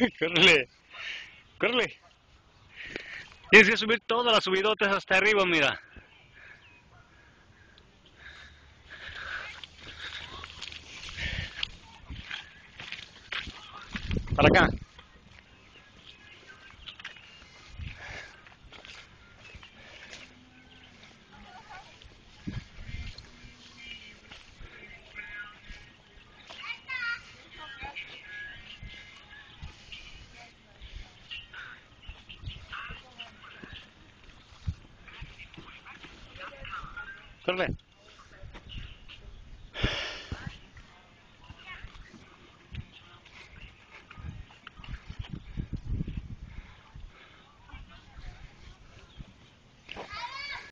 córrele, córrele. Tienes que subir todas las subidotes hasta arriba, mira. Para acá. resolver.